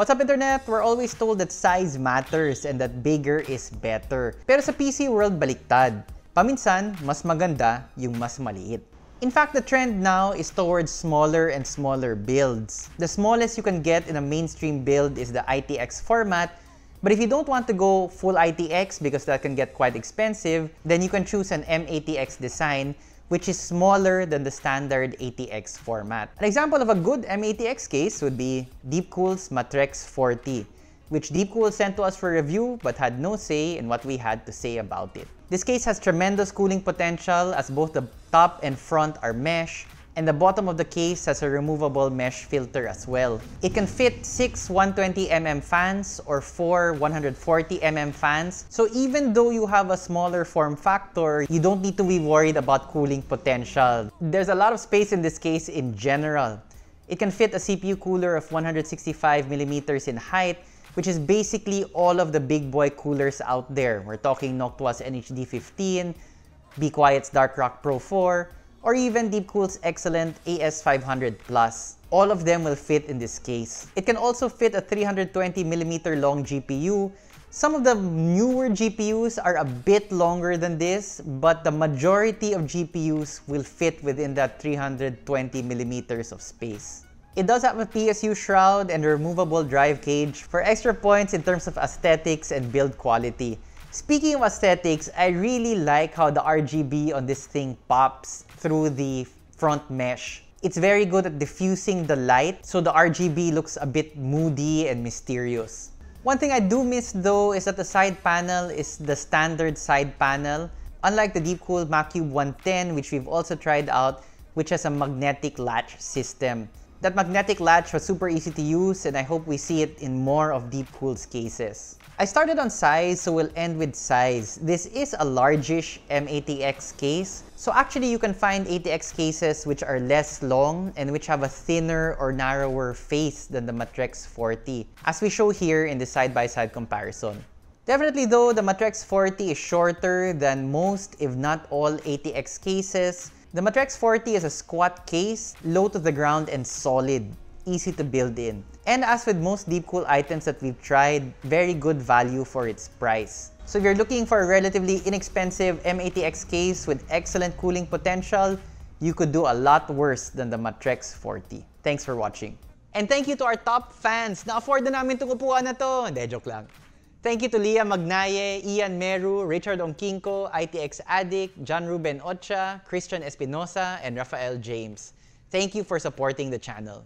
What's up internet? We're always told that size matters and that bigger is better. Pero sa PC world baliktad. Paminsan, mas maganda yung mas maliit. In fact, the trend now is towards smaller and smaller builds. The smallest you can get in a mainstream build is the ITX format, but if you don't want to go full ITX because that can get quite expensive, then you can choose an mATX design which is smaller than the standard ATX format. An example of a good mATX case would be Deepcool's Matrexx 40, which Deepcool sent to us for review but had no say in what we had to say about it. This case has tremendous cooling potential as both the top and front are mesh, and the bottom of the case has a removable mesh filter as well. It can fit 6 120mm fans or 4 140mm fans. So even though you have a smaller form factor, you don't need to be worried about cooling potential. There's a lot of space in this case in general. It can fit a CPU cooler of 165mm in height, which is basically all of the big boy coolers out there. We're talking Noctua's NH-D15, Be Quiet's Dark Rock Pro 4, or even Deepcool's excellent AS500 Plus. All of them will fit in this case. It can also fit a 320mm long GPU. Some of the newer GPUs are a bit longer than this, but the majority of GPUs will fit within that 320mm of space. It does have a PSU shroud and a removable drive cage for extra points in terms of aesthetics and build quality. Speaking of aesthetics, I really like how the RGB on this thing pops through the front mesh. It's very good at diffusing the light, so the RGB looks a bit moody and mysterious. One thing I do miss though is that the side panel is the standard side panel, unlike the Deepcool Macube 110 which we've also tried out, which has a magnetic latch system. That magnetic latch was super easy to use and I hope we see it in more of Deepcool's cases. I started on size, so we'll end with size. This is a largish mATX case. So actually you can find ATX cases which are less long and which have a thinner or narrower face than the Matrexx 40, as we show here in the side-by-side -side comparison. Definitely though, the Matrexx 40 is shorter than most, if not all, ATX cases. The Matrex 40 is a squat case, low to the ground and solid easy to build in. And as with most Deepcool items that we've tried, very good value for its price. So if you're looking for a relatively inexpensive M80X case with excellent cooling potential, you could do a lot worse than the Matrex 40. Thanks for watching. And thank you to our top fans. Na-afford na namin itong upuan na to. Hindi, joke lang. Thank you to Leah Magnaye, Ian Meru, Richard Onkinko, ITX Addict, John Ruben Ocha, Christian Espinosa, and Rafael James. Thank you for supporting the channel.